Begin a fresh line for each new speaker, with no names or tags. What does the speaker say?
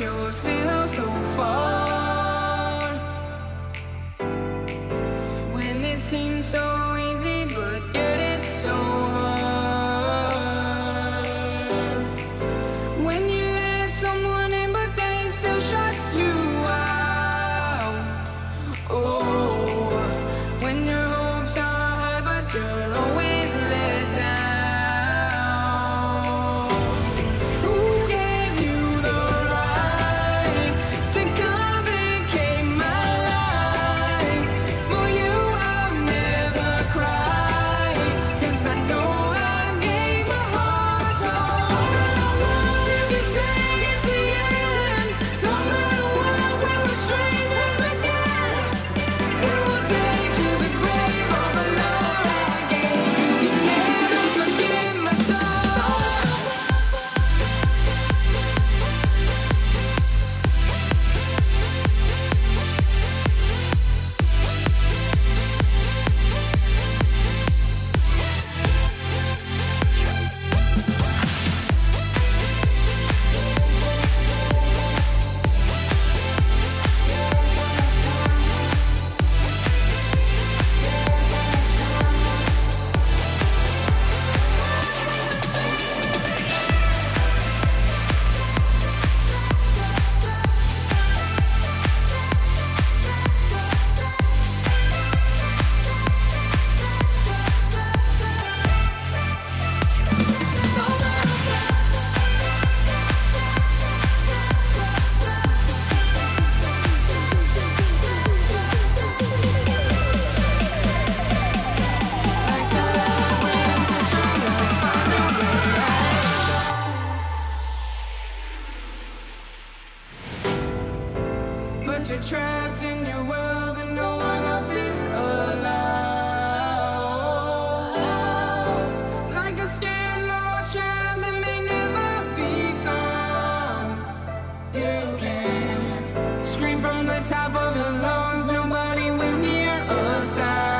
you're still so you're trapped in your world and no one else is allowed. Like a scared lost child that may never be found. You can scream from the top of your lungs, nobody will hear a sound.